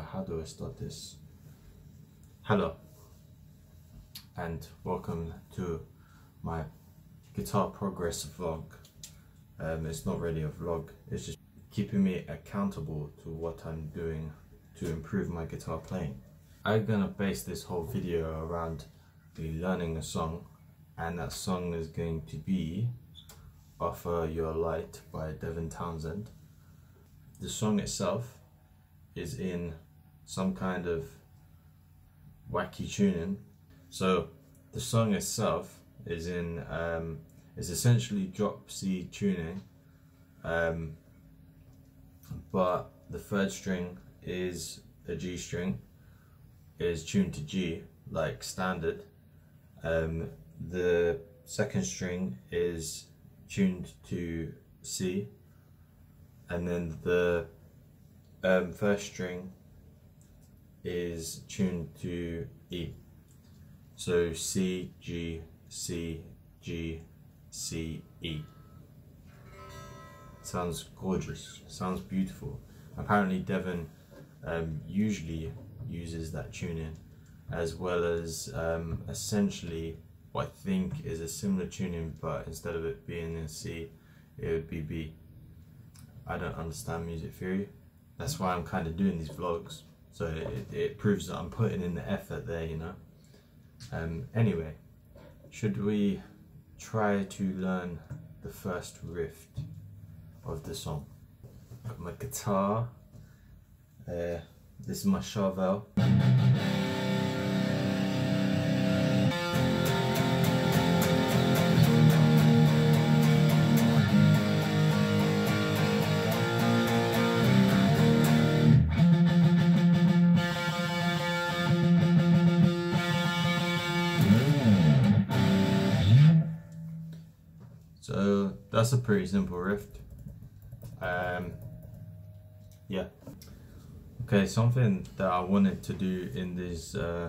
how do I start this? Hello, and welcome to my guitar progress vlog. Um, it's not really a vlog, it's just keeping me accountable to what I'm doing to improve my guitar playing. I'm gonna base this whole video around me learning a song, and that song is going to be Offer Your Light by Devin Townsend. The song itself is in some kind of wacky tuning. So the song itself is in um, is essentially drop C tuning, um, but the third string is a G string, is tuned to G like standard. Um, the second string is tuned to C, and then the um, first string is tuned to E. So C, G, C, G, C, E. Sounds gorgeous, sounds beautiful. Apparently Devin um, usually uses that tuning as well as um, essentially what I think is a similar tuning but instead of it being in C it would be B. I don't understand music theory that's why I'm kind of doing these vlogs so it, it proves that I'm putting in the effort there you know? Um, anyway should we try to learn the first riff of the song? Got my guitar uh, this is my Charvel that's a pretty simple riff. Um, yeah. Okay, something that I wanted to do in this, uh,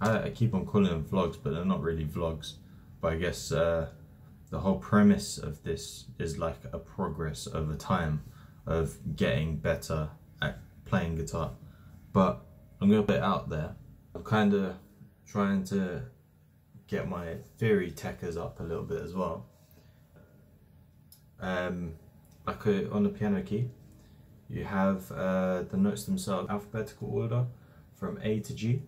I, I, keep on calling them vlogs, but they're not really vlogs. But I guess uh, the whole premise of this is like a progress over time of getting better at playing guitar. But I'm gonna put it out there. I'm kind of trying to get my theory techers up a little bit as well um, like a, on the piano key, you have uh, the notes themselves alphabetical order from A to G.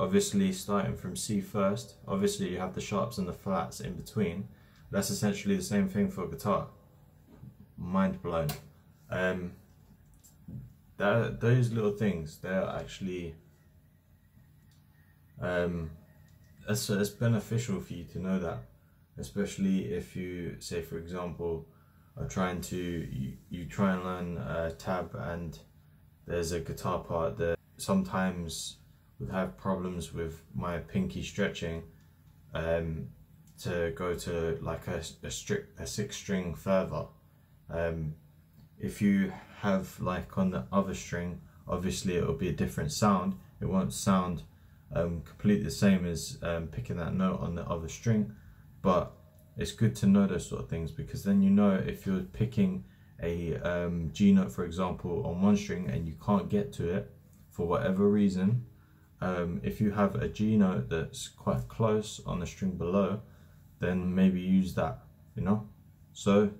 Obviously starting from C first, obviously you have the sharps and the flats in between. That's essentially the same thing for a guitar. Mind blown. Um, that, those little things, they're actually um, it's, it's beneficial for you to know that especially if you say for example are trying to you, you try and learn a tab and there's a guitar part that sometimes would have problems with my pinky stretching um, to go to like a, a strict a six string further um, if you have like on the other string obviously it will be a different sound. It won't sound um, completely the same as um, picking that note on the other string but it's good to know those sort of things because then you know if you're picking a um, G note for example on one string and you can't get to it for whatever reason um, if you have a G note that's quite close on the string below then maybe use that you know? So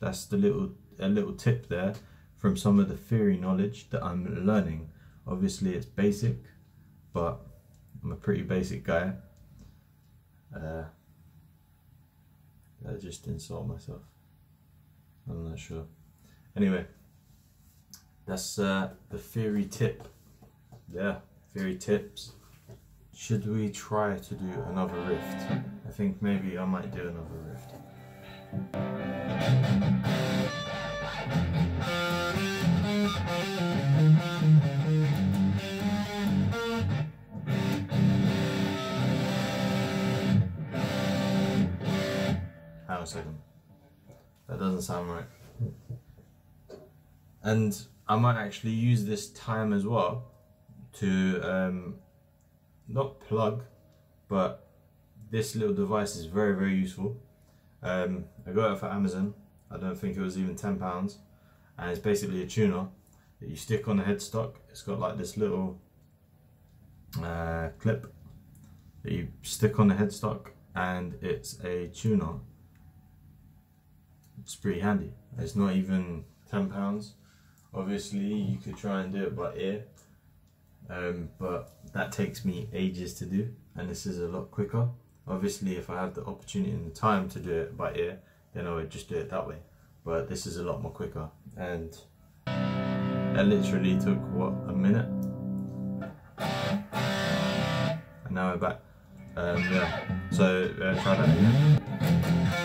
that's the little a little tip there from some of the theory knowledge that I'm learning. Obviously it's basic but I'm a pretty basic guy. Uh, I just insult myself. I'm not sure. Anyway, that's uh, the theory tip. Yeah, theory tips. Should we try to do another riff? I think maybe I might do another riff. A second. That doesn't sound right. And I might actually use this time as well to um, not plug, but this little device is very, very useful. Um, I got it for Amazon. I don't think it was even £10. And it's basically a tuner. that you stick on the headstock. It's got like this little uh, clip that you stick on the headstock and it's a tuner. It's pretty handy. It's not even £10. Obviously you could try and do it by ear um, but that takes me ages to do and this is a lot quicker. Obviously if I have the opportunity and the time to do it by ear then I would just do it that way but this is a lot more quicker and that literally took what a minute and now we're back um, yeah so uh, try that again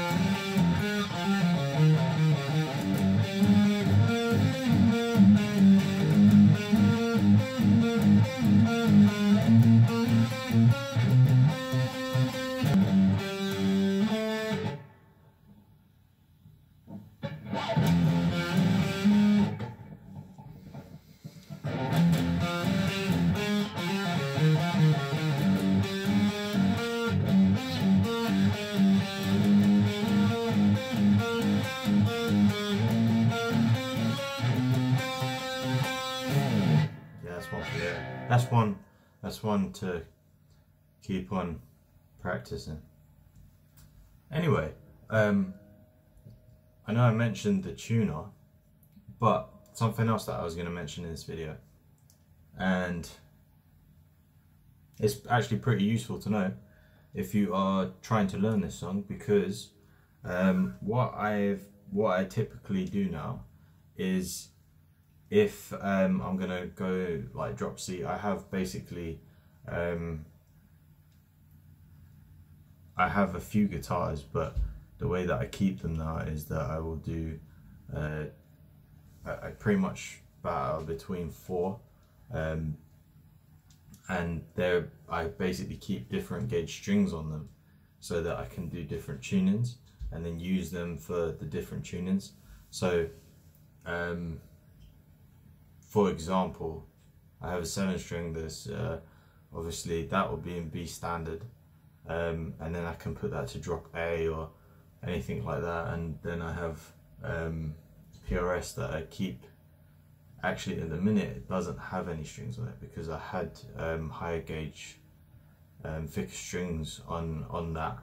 that's one that's one to keep on practicing. Anyway um I know I mentioned the tuner but something else that I was going to mention in this video and it's actually pretty useful to know if you are trying to learn this song because um, what I've what I typically do now is if um, I'm gonna go like drop C, I have basically um, I have a few guitars, but the way that I keep them now is that I will do uh, I, I, pretty much battle between four, um, and there I basically keep different gauge strings on them so that I can do different tunings and then use them for the different tunings. So um, for example, I have a seven string that's uh, obviously that will be in B standard um, and then I can put that to drop A or anything like that and then I have um, PRS that I keep actually at the minute it doesn't have any strings on it because I had um, higher gauge um, thicker strings on on that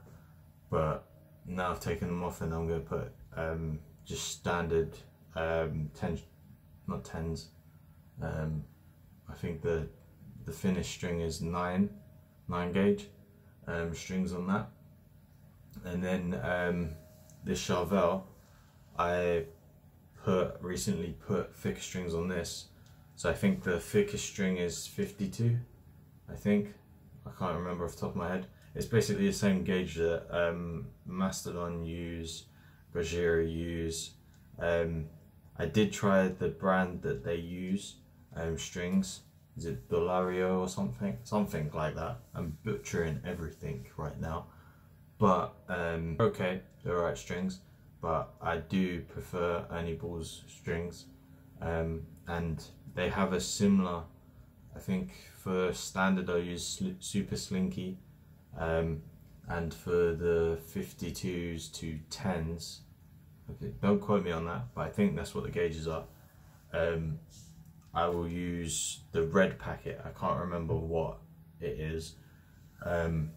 but now I've taken them off and I'm going to put um, just standard um, 10 not 10s um, I think the the finished string is nine, nine gauge um, strings on that. And then um, this Charvel, I put recently put thicker strings on this. So I think the thickest string is 52, I think. I can't remember off the top of my head. It's basically the same gauge that um, Mastodon use, Gojira use. Um, I did try the brand that they use um, strings. Is it Dolario or something? Something like that. I'm butchering everything right now. But, um, okay, they're alright strings. But I do prefer Ernie Ball's strings. Um, and they have a similar, I think for standard I use Super Slinky. Um, and for the 52s to 10s, don't quote me on that, but I think that's what the gauges are. Um, I will use the red packet. I can't remember what it is. Um,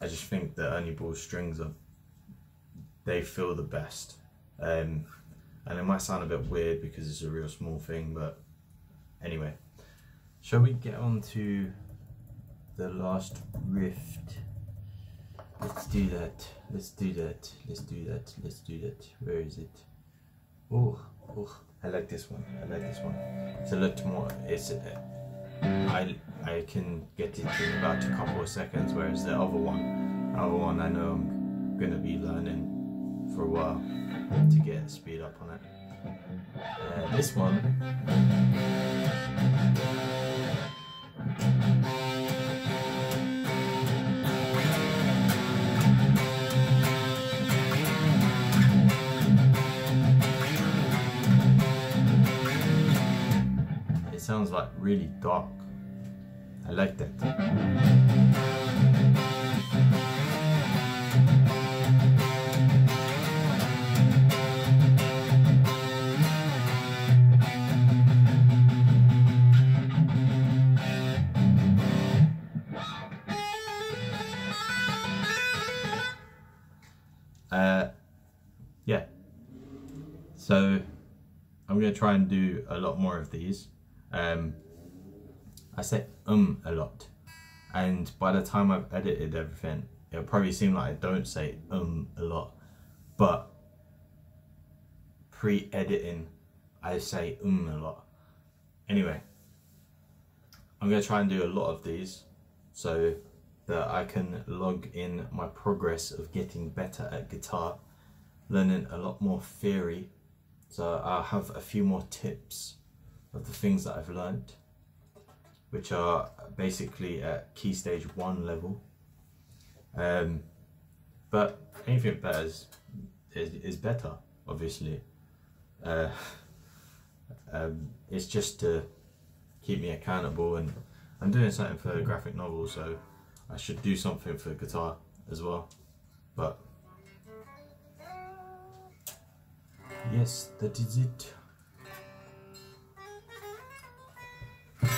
I just think the Ernie Ball strings are they feel the best. Um, and it might sound a bit weird because it's a real small thing, but anyway. Shall we get on to the last riff? Let's do that. Let's do that. Let's do that. Let's do that. Where is it? Oh, oh. I like this one. I like this one. It's a lot more. It's uh, I I can get it in about a couple of seconds, whereas the other one, the other one, I know I'm gonna be learning for a while to get speed up on it. Uh, this one. sounds like really dark. I like that. Uh, yeah so I'm gonna try and do a lot more of these um, I say um a lot, and by the time I've edited everything, it'll probably seem like I don't say um a lot, but pre-editing, I say um a lot. Anyway, I'm gonna try and do a lot of these, so that I can log in my progress of getting better at guitar, learning a lot more theory. So I'll have a few more tips of the things that I've learned, which are basically at key stage one level. Um, but anything better is, is, is better, obviously. Uh, um, it's just to keep me accountable and I'm doing something for the graphic novel, so I should do something for guitar as well. But yes, that is it.